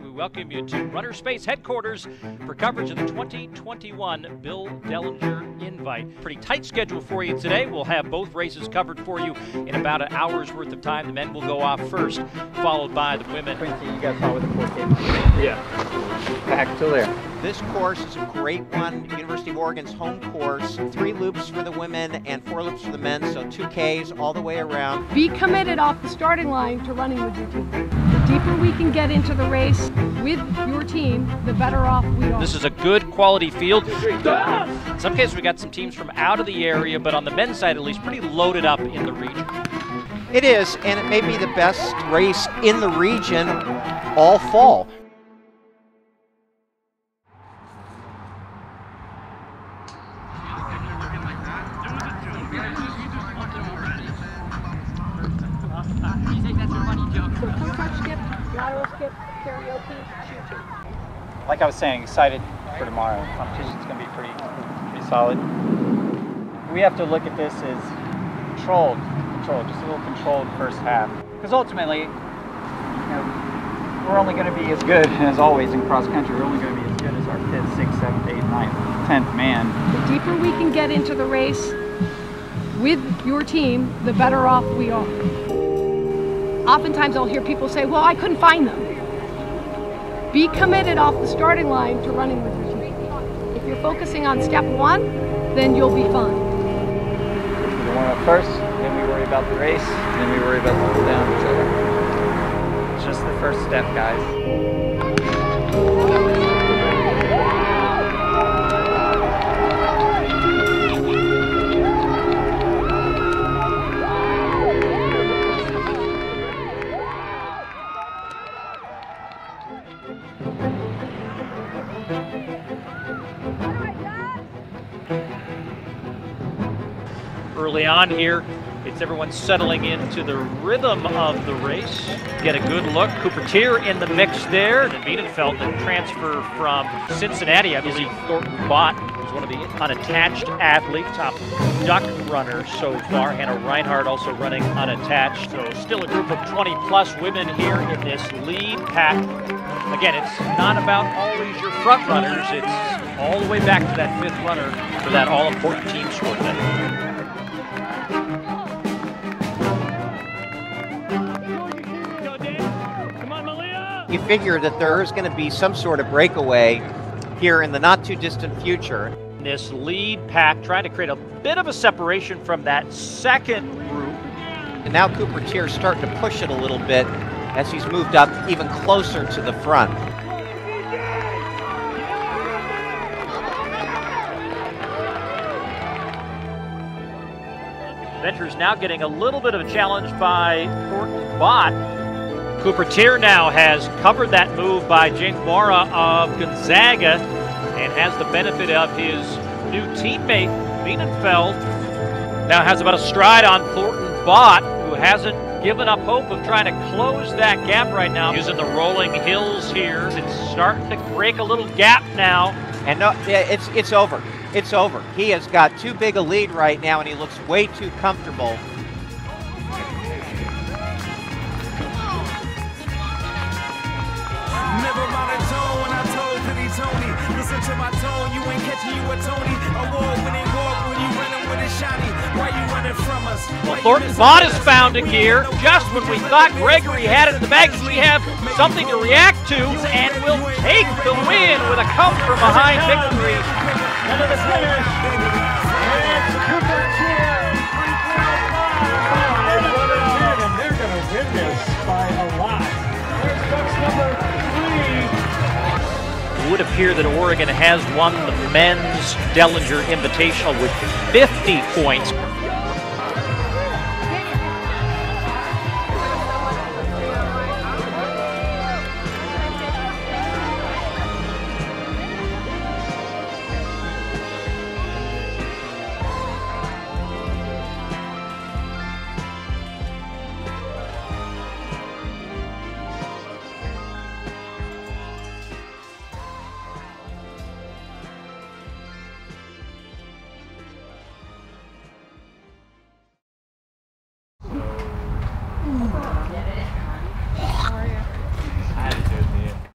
We welcome you to Runnerspace headquarters for coverage of the 2021 Bill Dellinger Invite. Pretty tight schedule for you today. We'll have both races covered for you in about an hour's worth of time. The men will go off first, followed by the women. Quincy, you guys saw with the 4K. Yeah. Back to there. This course is a great one. University of Oregon's home course. Three loops for the women and four loops for the men, so two Ks all the way around. Be committed off the starting line to running with your team. The deeper we can get into the race with your team, the better off we are. This is a good quality field. In some cases, we got some teams from out of the area, but on the men's side at least, pretty loaded up in the region. It is, and it may be the best race in the region all fall. Skip, lateral skip, karaoke, shooting. Like I was saying, excited for tomorrow. Competition's going to be pretty, pretty solid. We have to look at this as controlled, controlled, just a little controlled first half. Because ultimately, you know, we're only going to be as good as always in cross country. We're only going to be as good as our fifth, sixth, seventh, eighth, ninth, tenth man. The deeper we can get into the race with your team, the better off we are. Oftentimes I'll hear people say, well, I couldn't find them. Be committed off the starting line to running with your team. If you're focusing on step one, then you'll be fine. We warm up first, then we worry about the race, then we worry about slowing down each other. It's just the first step, guys. Early on here, it's everyone settling into the rhythm of the race. Get a good look. Cooper Teare in the mix there. And the transfer from Cincinnati, I believe Thornton Bott was one of the unattached athlete, top duck runner so far. Hannah Reinhardt also running unattached. So still a group of 20 plus women here in this lead pack. Again, it's not about always your front runners. It's all the way back to that fifth runner for that all-important team score. You figure that there is going to be some sort of breakaway here in the not too distant future. This lead pack trying to create a bit of a separation from that second group. And now Cooper Teare's starting to push it a little bit as he's moved up even closer to the front. Ventures now getting a little bit of a challenge by Thornton Bott. Cooper Teare now has covered that move by James Mora of Gonzaga and has the benefit of his new teammate, Bienenfeld. Now has about a stride on Thornton Bott, who hasn't given up hope of trying to close that gap right now. Using the rolling hills here. It's starting to break a little gap now. And no, yeah, it's it's over. It's over. He has got too big a lead right now, and he looks way too comfortable. Never mind a tone when I told Pretty Tony. Listen to my tone, you ain't catching you a Tony. Award winning Well, Thornton Bott has found a gear just when we thought Gregory had it in the bag. We have something to react to and will take the win with a come from behind victory. Under the finish, it's Cooper Teare. And they're going to win this by a lot. There's box number three. It would appear that Oregon has won the men's Dellinger Invitational with 50 points.